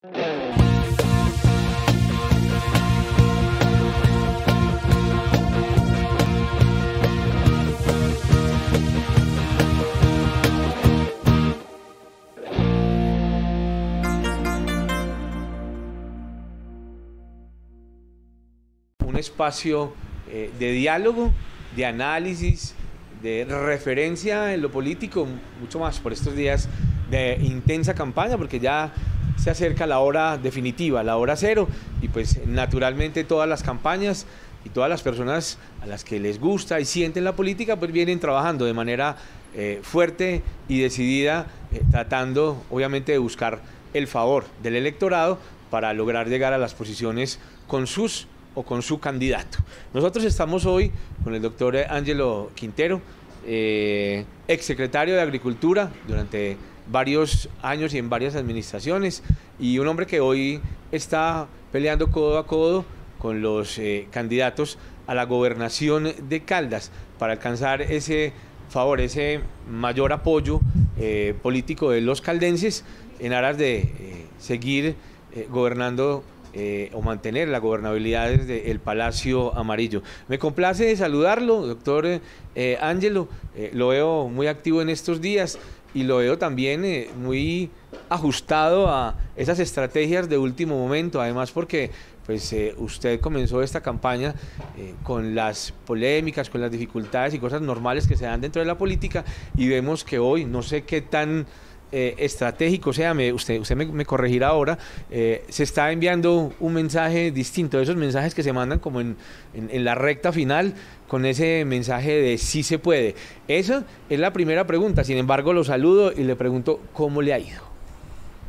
Un espacio eh, de diálogo, de análisis, de referencia en lo político, mucho más por estos días de intensa campaña, porque ya se acerca la hora definitiva, la hora cero, y pues naturalmente todas las campañas y todas las personas a las que les gusta y sienten la política, pues vienen trabajando de manera eh, fuerte y decidida, eh, tratando obviamente de buscar el favor del electorado para lograr llegar a las posiciones con sus o con su candidato. Nosotros estamos hoy con el doctor Ángelo Quintero, eh, exsecretario de Agricultura durante varios años y en varias administraciones, y un hombre que hoy está peleando codo a codo con los eh, candidatos a la gobernación de Caldas para alcanzar ese favor, ese mayor apoyo eh, político de los caldenses en aras de eh, seguir gobernando o mantener la gobernabilidad desde el Palacio Amarillo. Me complace saludarlo, doctor Ángelo, lo veo muy activo en estos días y lo veo también eh, muy ajustado a esas estrategias de último momento, además porque pues eh, usted comenzó esta campaña eh, con las polémicas, con las dificultades y cosas normales que se dan dentro de la política y vemos que hoy, no sé qué tan eh, estratégico sea, me- usted, usted me, me corregirá ahora, eh, se está enviando un mensaje distinto, esos mensajes que se mandan como en, en- en la recta final, con ese mensaje de sí se puede. Esa es la primera pregunta, sin embargo lo saludo y le pregunto cómo le ha ido.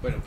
Bueno,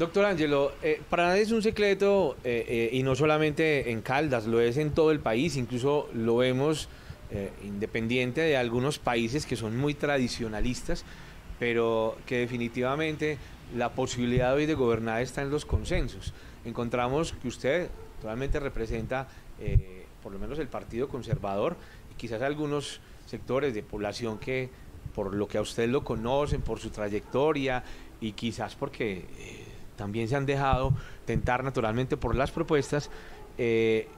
Doctor Angelo, eh, para nadie es un secreto, eh, eh, y no solamente en Caldas, lo es en todo el país, incluso lo vemos independiente de algunos países que son muy tradicionalistas, pero que definitivamente la posibilidad hoy de gobernar está en los consensos. Encontramos que usted realmente representa por lo menos el Partido Conservador y quizás algunos sectores de población que por lo que a usted lo conocen, por su trayectoria y quizás porque también se han dejado tentar naturalmente por las propuestas, eh,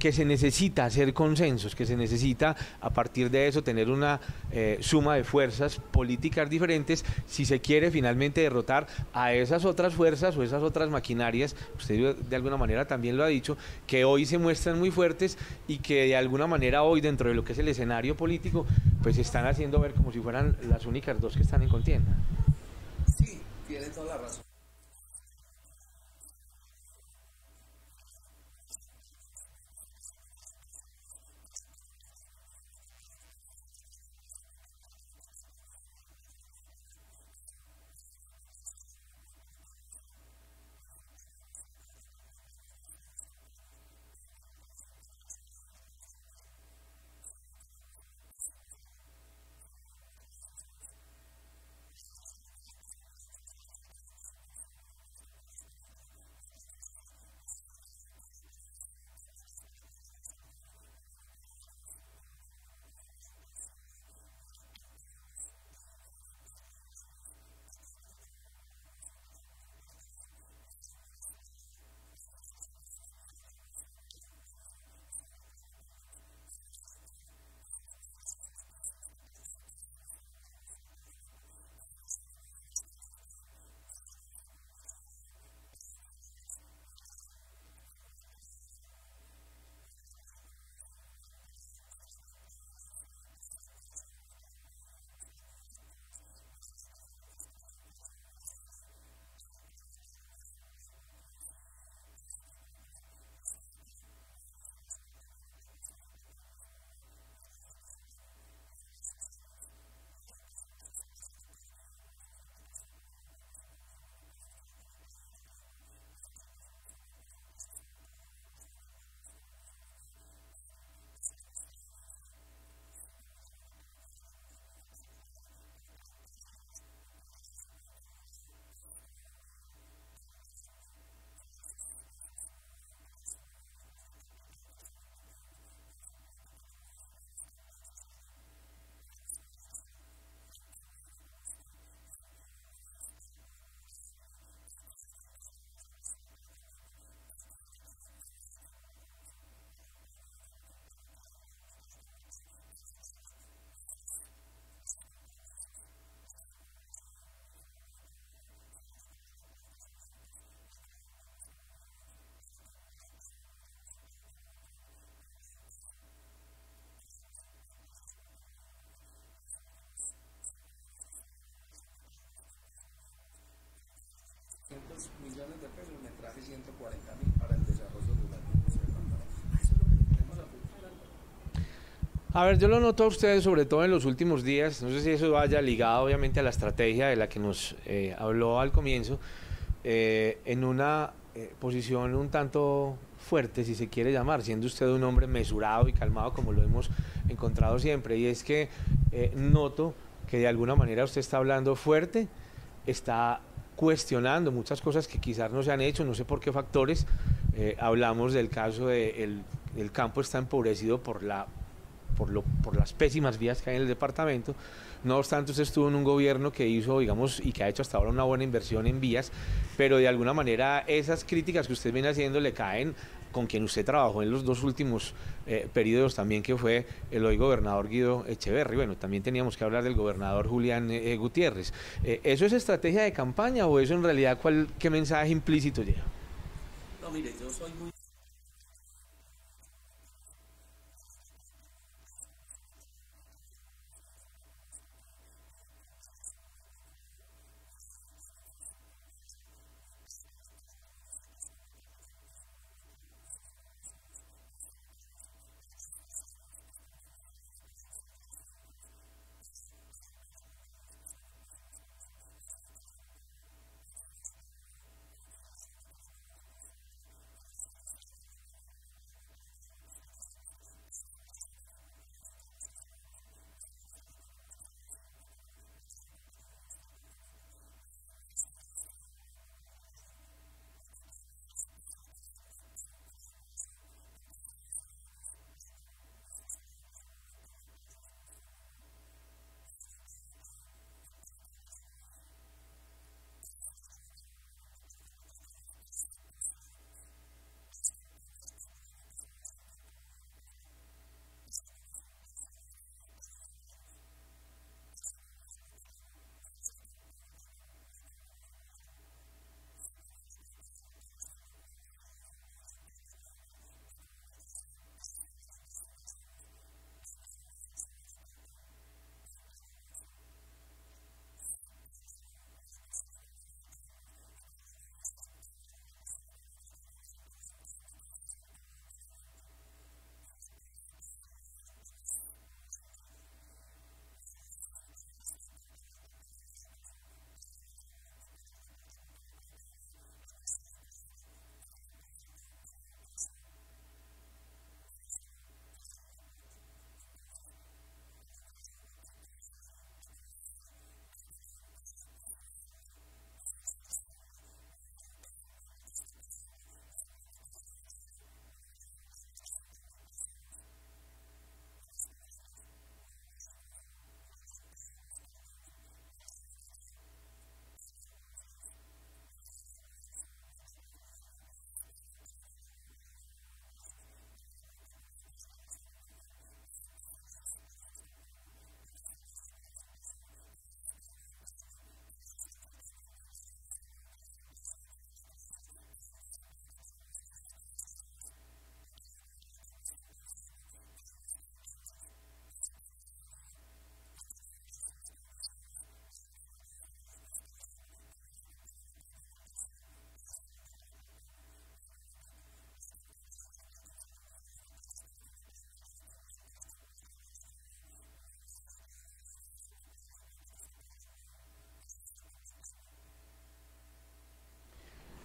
que se necesita hacer consensos, que se necesita a partir de eso tener una eh, suma de fuerzas políticas diferentes si se quiere finalmente derrotar a esas otras fuerzas o esas otras maquinarias, usted de alguna manera también lo ha dicho, que hoy se muestran muy fuertes y que de alguna manera hoy dentro de lo que es el escenario político, pues se están haciendo ver como si fueran las únicas dos que están en contienda. Sí, tiene toda la razón. 140 mil para el desarrollo rural. A ver, yo lo noto a ustedes sobre todo en los últimos días, no sé si eso vaya ligado obviamente a la estrategia de la que nos eh, habló al comienzo, eh, en una eh, posición un tanto fuerte, si se quiere llamar, siendo usted un hombre mesurado y calmado como lo hemos encontrado siempre, y es que noto que de alguna manera usted está hablando fuerte, está cuestionando muchas cosas que quizás no se han hecho, no sé por qué factores. Eh, hablamos del caso de el, campo está empobrecido por, la, por, lo, por las pésimas vías que hay en el departamento. No obstante, usted estuvo en un gobierno que hizo, digamos, y que ha hecho hasta ahora una buena inversión en vías, pero de alguna manera esas críticas que usted viene haciendo le caen con quien usted trabajó en los dos últimos eh, periodos también, que fue el hoy gobernador Guido Echeverri. Bueno, también teníamos que hablar del gobernador Julián eh, Gutiérrez. Eh, ¿Eso es estrategia de campaña o eso en realidad cuál, qué mensaje implícito lleva? No, mire, yo soy muy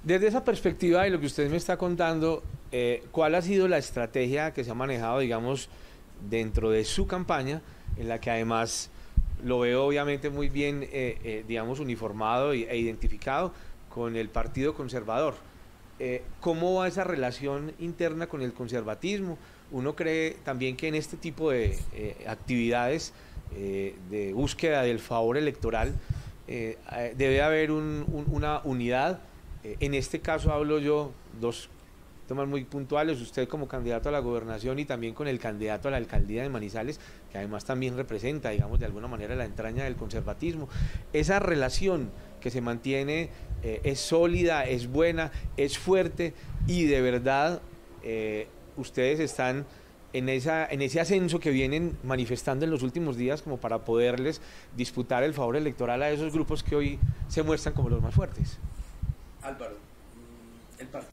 Desde esa perspectiva de lo que usted me está contando, eh, ¿cuál ha sido la estrategia que se ha manejado, digamos, dentro de su campaña, en la que además lo veo obviamente muy bien, eh, eh, digamos, uniformado e identificado con el Partido Conservador? ¿Cómo va esa relación interna con el conservatismo? Uno cree también que en este tipo de actividades de búsqueda del favor electoral debe haber una unidad en este caso hablo yo, dos temas muy puntuales, usted como candidato a la gobernación y también con el candidato a la alcaldía de Manizales, que además también representa, digamos, de alguna manera la entraña del conservatismo. Esa relación que se mantiene eh, es sólida, es buena, es fuerte y de verdad eh, ustedes están en, esa, en ese ascenso que vienen manifestando en los últimos días como para poderles disputar el favor electoral a esos grupos que hoy se muestran como los más fuertes. Álvaro, mm, el partido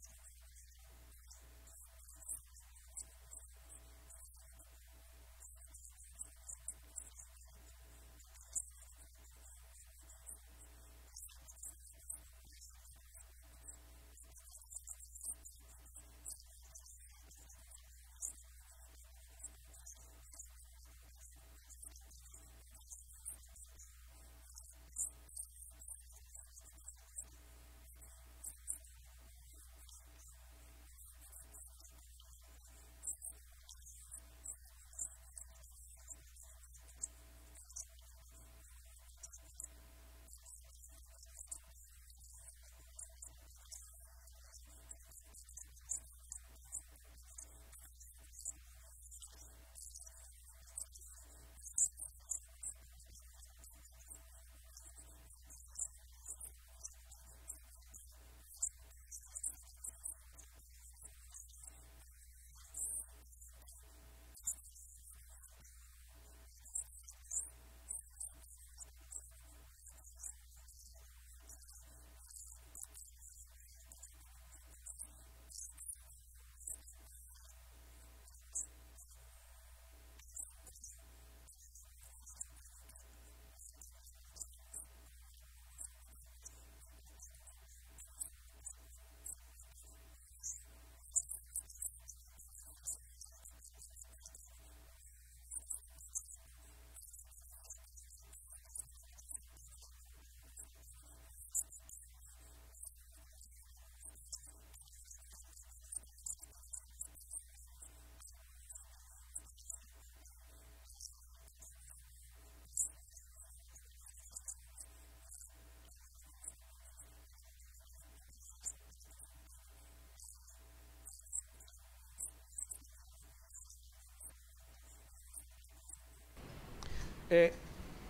Eh,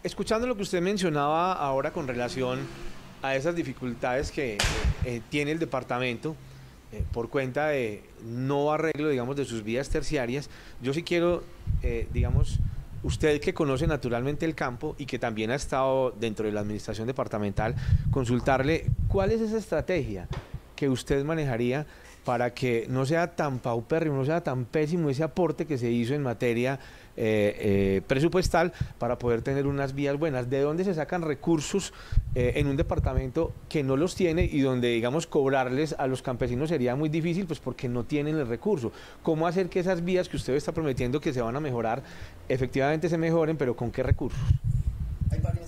escuchando lo que usted mencionaba ahora con relación a esas dificultades que eh, tiene el departamento eh, por cuenta de no arreglo, digamos, de sus vías terciarias, yo sí quiero, digamos, usted que conoce naturalmente el campo y que también ha estado dentro de la administración departamental, consultarle cuál es esa estrategia que usted manejaría para que no sea tan paupérrimo, no sea tan pésimo ese aporte que se hizo en materia eh, eh, presupuestal para poder tener unas vías buenas. ¿De dónde se sacan recursos eh, en un departamento que no los tiene y donde, digamos, cobrarles a los campesinos sería muy difícil, pues porque no tienen el recurso? ¿Cómo hacer que esas vías que usted está prometiendo que se van a mejorar, efectivamente se mejoren, pero con qué recursos? Hay varias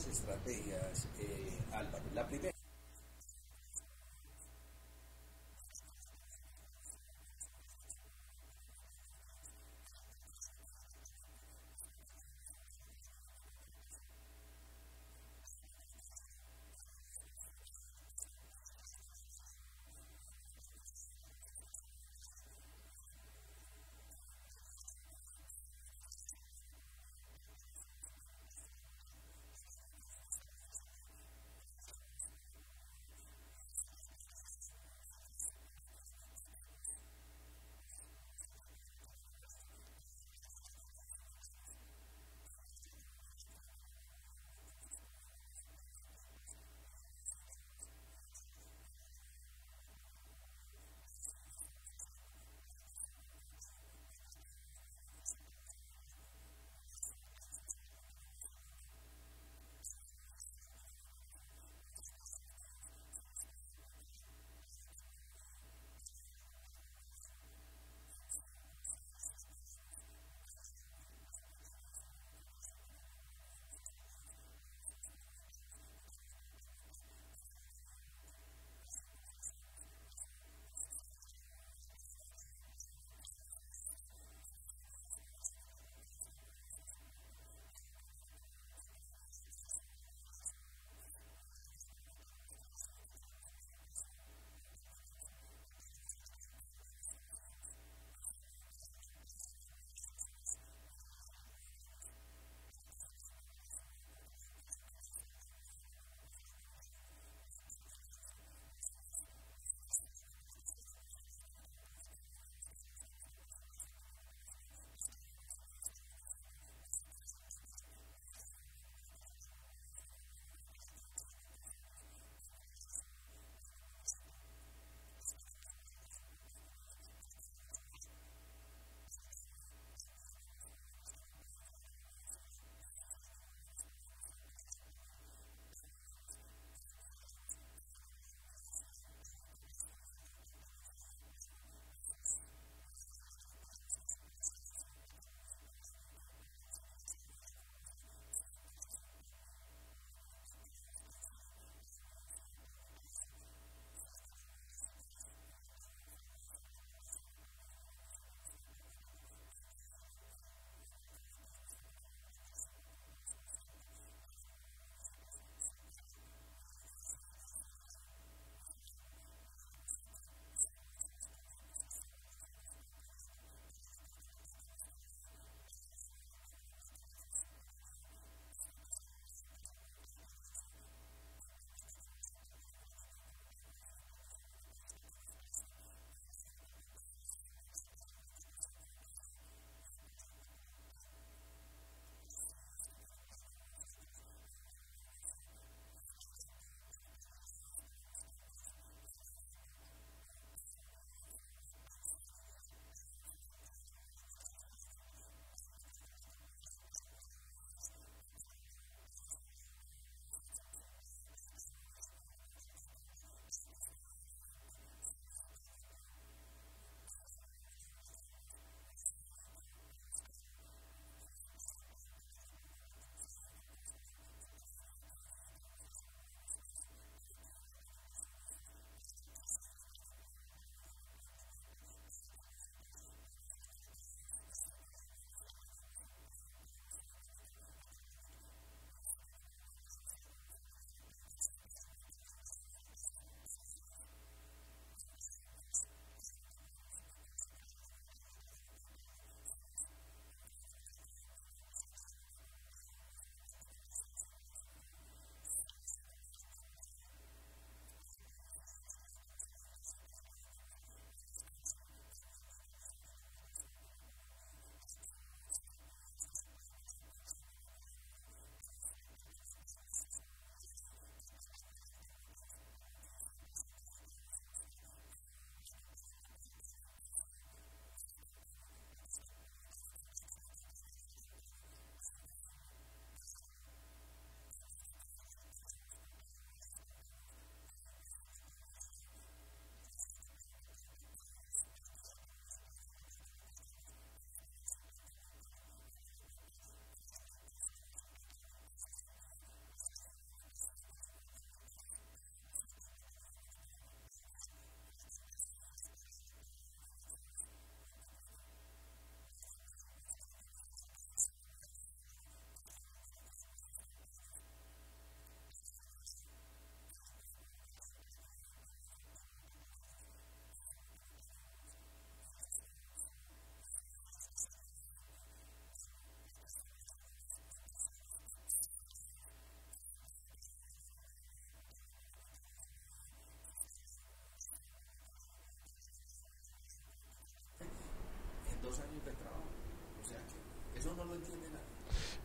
Eso no lo entiende nadie.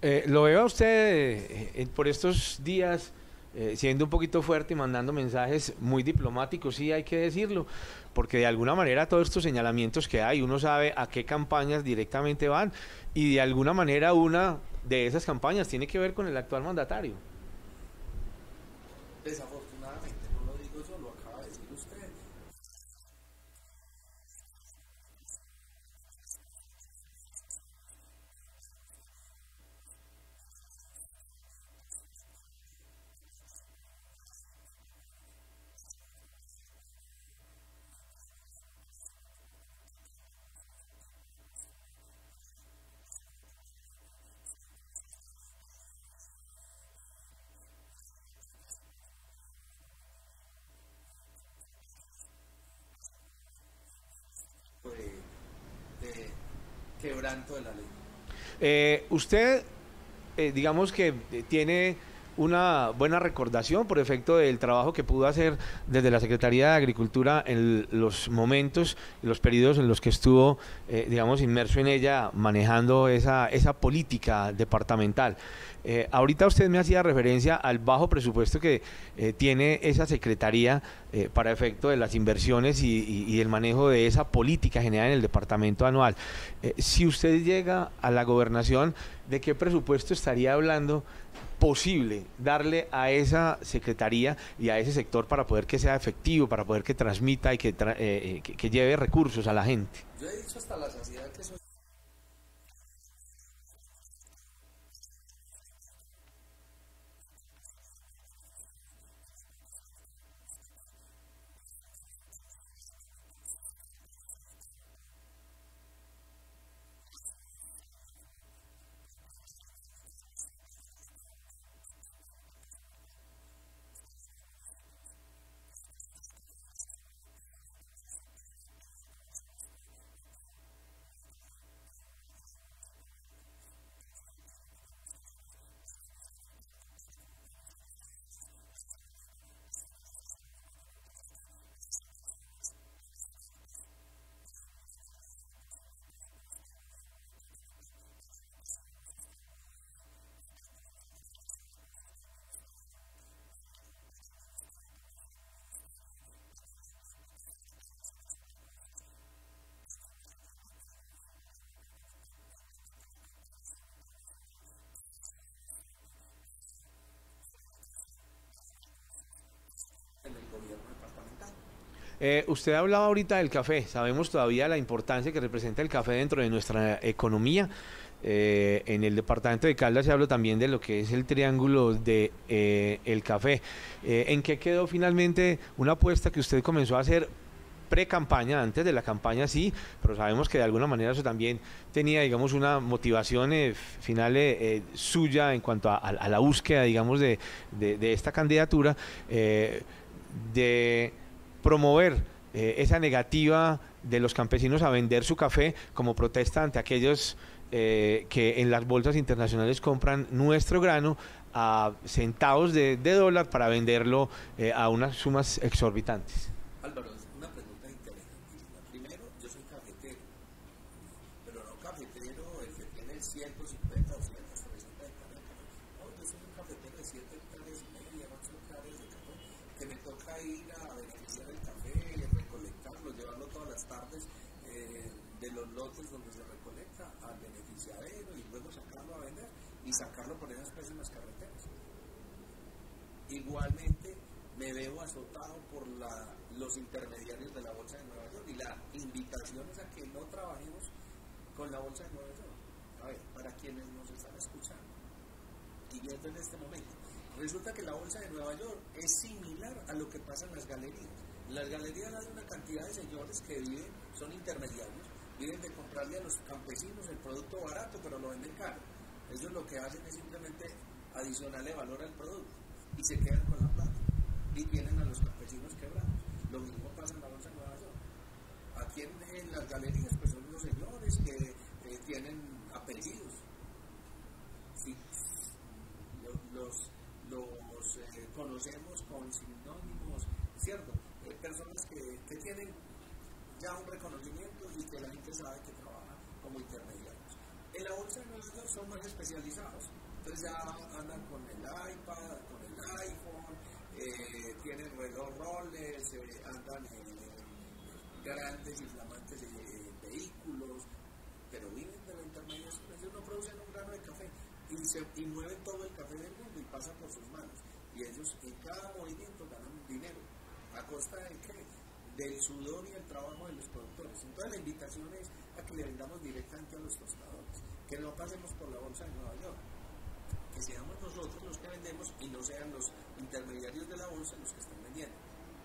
Eh, lo veo a usted eh, eh, por estos días eh, siendo un poquito fuerte y mandando mensajes muy diplomáticos, sí hay que decirlo, porque de alguna manera todos estos señalamientos que hay, uno sabe a qué campañas directamente van y de alguna manera una de esas campañas tiene que ver con el actual mandatario. Desafortunadamente, Eh, usted, eh, digamos que tiene una buena recordación por efecto del trabajo que pudo hacer desde la Secretaría de Agricultura en los momentos, y los periodos en los que estuvo, eh, digamos, inmerso en ella, manejando esa, esa política departamental. Eh, ahorita usted me hacía referencia al bajo presupuesto que eh, tiene esa Secretaría para efecto de las inversiones y, y- el manejo de esa política general en el departamento anual. Si usted llega a la gobernación, ¿de qué presupuesto estaría hablando posible darle a esa secretaría y a ese sector para poder que sea efectivo, para poder que transmita y que, eh, eh, que- lleve recursos a la gente? Yo he dicho hasta la que eso es Eh, usted hablaba ahorita del café. Sabemos todavía la importancia que representa el café dentro de nuestra economía. Eh, en el departamento de Caldas se habla también de lo que es el triángulo de eh, el café. ¿En qué quedó finalmente una apuesta que usted comenzó a hacer pre-campaña, antes de la campaña sí, pero sabemos que de alguna manera eso también tenía, digamos, una motivación final suya en cuanto a, la búsqueda, digamos, de, de- esta candidatura, de promover eh, esa negativa de los campesinos a vender su café como protesta ante aquellos eh, que en las bolsas internacionales compran nuestro grano a centavos de, dólar para venderlo eh, a unas sumas exorbitantes. Álvaro, es una pregunta inteligentísima. Primero, yo soy cafetero, pero no cafetero el que tiene 150 o 160 hectáreas. No, yo soy un cafetero de 7 hectáreas y media, 8 hectáreas de café, que me toca ir a beneficiar el café, recolectarlo, llevarlo todas las tardes eh, de los lotes donde se recolecta al beneficiadero y luego sacarlo a vender y sacarlo por esas pésimas carreteras. Igualmente me veo azotado por la- los intermediarios de la Bolsa de Nueva York y la invitación es a que no trabajemos con la Bolsa de Nueva York. A ver, para quienes nos están escuchando y viendo en este momento, resulta que la Bolsa de Nueva York es similar a lo que pasa en las galerías. Las galerías hay una cantidad de señores que viven, son intermediarios, viven de comprarle a los campesinos el producto barato, pero lo venden caro. Ellos lo que hacen es simplemente adicionarle valor al producto y se quedan con la plata y tienen a los campesinos quebrados. Lo mismo pasa en la bolsa de Nueva York. Aquí en, en las galerías pues son los señores que eh, tienen apellidos. Sí, lo- los, los eh, conocemos con sinónimos, ¿cierto? Eh, personas que, que tienen ya un reconocimiento y que la gente sabe que trabaja como intermediarios. En la bolsa de York son más especializados. Entonces ya andan con el iPad, con el iPhone, eh, tienen reloj roles, andan en grandes y flamantes vehículos, pero viven de la intermediación. Ellos no producen un grano de café y, se, y mueven todo el café del mundo y pasa por sus manos. Y ellos en cada movimiento ganan dinero. ¿A costa de qué? Del sudor y el trabajo de los productores. Entonces la invitación es a que le vendamos directamente a los tostadores, que no pasemos por la bolsa de Nueva York, que seamos nosotros los que vendemos y no sean los intermediarios de la bolsa los que están vendiendo.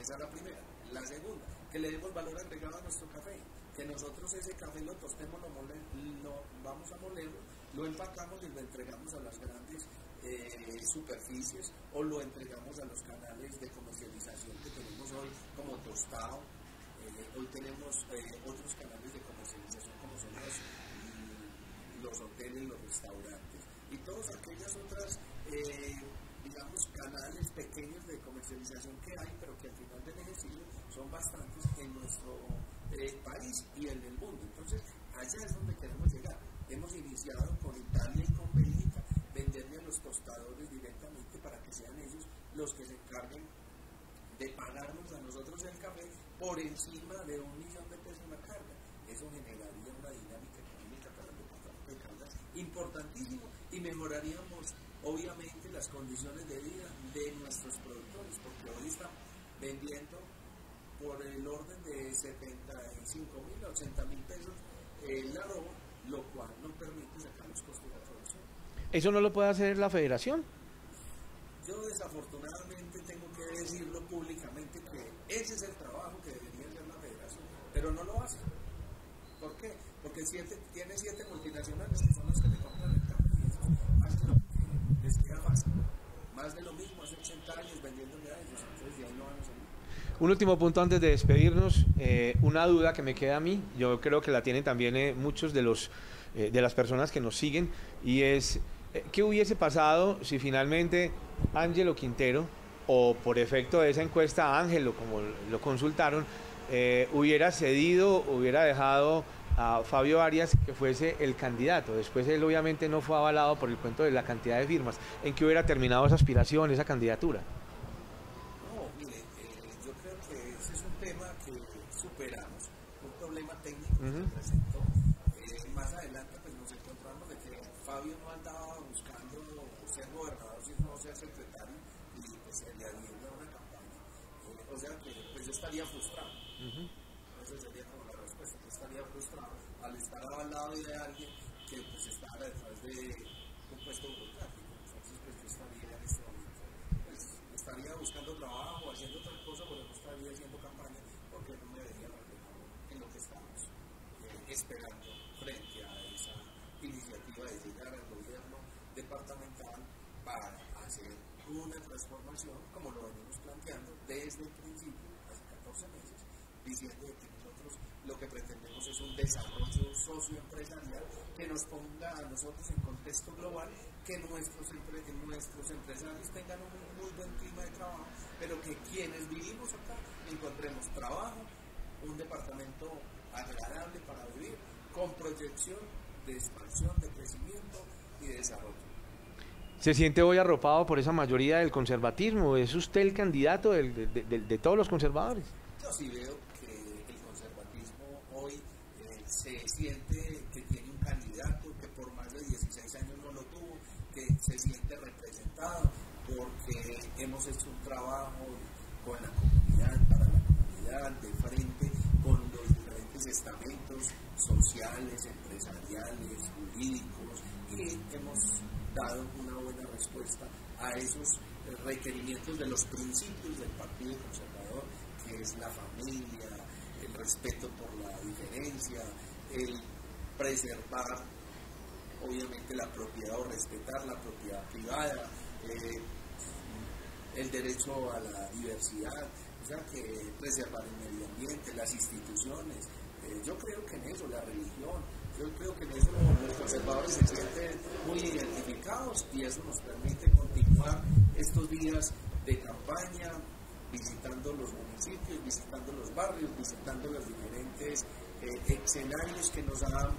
Esa es la primera. La segunda, que le demos valor agregado a nuestro café, que nosotros ese café lo tostemos, lo, lo vamos a molerlo, lo empacamos y lo entregamos a las grandes eh, superficies o lo entregamos a los canales de comercialización que tenemos hoy como tostado. Eh, hoy tenemos eh, otros canales de comercialización como son los, los hoteles, los restaurantes y todas aquellas otras digamos, canales pequeños de comercialización que hay, pero que al final del ejercicio son bastantes en nuestro país y en el mundo. Entonces, allá es donde queremos llegar. Hemos iniciado con Italia y con Bélgica venderle a los tostadores directamente para que sean ellos los que se encarguen de pagarnos a nosotros el café por encima de un millón de pesos la carga. Eso generaría una dinámica económica para departamento de Caldas importantísimo y mejoraríamos obviamente las condiciones de vida de nuestros productores, porque hoy están vendiendo por el orden de 75 mil, 80 mil pesos el arroz, lo cual no permite sacar los costos de la producción. ¿Eso no lo puede hacer la federación? Yo desafortunadamente tengo que decirlo públicamente que ese es el trabajo que debería hacer la federación, pero no lo hace. ¿Por qué? Porque siete, tiene siete multinacionales que son las que le compran el campo y eso más de lo que les queda fácil. Más de lo mismo, hace 80 años vendiéndole a ellos, entonces de ahí no van a salir. Un último punto antes de despedirnos, eh, una duda que me queda a mí, yo creo que la tienen también eh, muchos de, los, eh, de las personas que nos siguen, y es, ¿qué hubiese pasado si finalmente Ángelo Quintero, o por efecto de esa encuesta Ángelo, como lo consultaron, hubiera cedido, hubiera dejado a Fabio Arias que fuese el candidato. Después él obviamente no fue avalado por el cuento de la cantidad de firmas. ¿En qué hubiera terminado esa aspiración, esa candidatura? técnico que se presentó. Eh, más adelante pues nos encontramos de que Fabio no andaba buscando ser gobernador, sino ser secretario y pues se le adhiere a una campaña. Eh, o sea que pues yo estaría frustrado. Esa sería como la respuesta. Yo estaría frustrado al estar al lado de alguien que pues estaba detrás de un puesto burocrático. Entonces pues yo estaría en este momento. Pues estaría buscando trabajo, haciendo otra cosa, pero no estaría haciendo campaña porque no me vería en lo que estamos eh, esperando frente a esa iniciativa de llegar al gobierno departamental para hacer una como lo venimos planteando desde el principio, hace 14 meses, diciendo que nosotros lo que pretendemos es un desarrollo socioempresarial que nos ponga a nosotros en contexto global, que nuestros, nuestros empresarios tengan un muy buen clima de trabajo, pero que quienes vivimos acá encontremos trabajo, un departamento agradable para vivir, con proyección de expansión, de crecimiento y de desarrollo. ¿Se siente hoy arropado por esa mayoría del conservatismo? ¿Es usted el candidato de, todos los conservadores? Yo sí veo que el conservatismo hoy eh, se siente que tiene un candidato que por más de 16 años no lo tuvo, que se siente representado porque hemos hecho un trabajo con la comunidad, para la comunidad, de frente con los diferentes estamentos sociales, empresariales, jurídicos y hemos dado una buena respuesta a esos requerimientos de los principios del Partido Conservador, que es la familia, el respeto por la diferencia, el preservar obviamente la propiedad o respetar la propiedad privada, eh, el derecho a la diversidad, o sea, que preservar el medio ambiente, las instituciones. Eh, yo creo que en eso, la religión, yo creo que en este eso los conservadores se sienten muy identificados y eso nos permite continuar estos días de campaña, visitando los municipios, visitando los barrios, visitando los diferentes eh, escenarios que nos han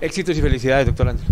Éxitos y felicidades, doctor Ángel.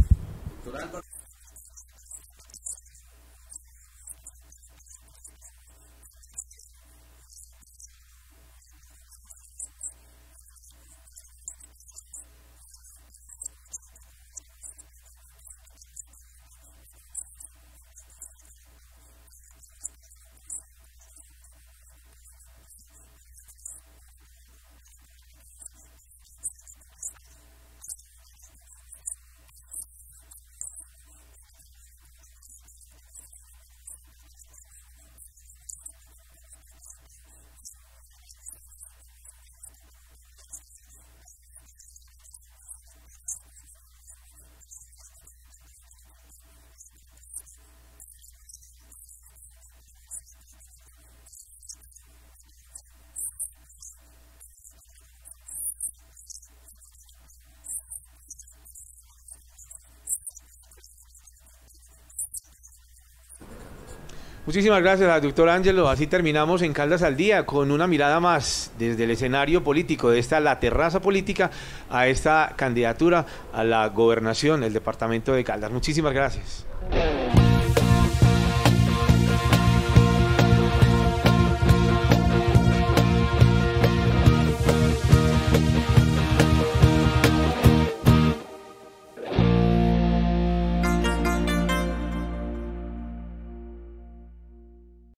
Muchísimas gracias, doctor Ángelo. Así terminamos en Caldas al Día con una mirada más desde el escenario político, de esta la terraza política, a esta candidatura a la gobernación del departamento de Caldas. Muchísimas gracias.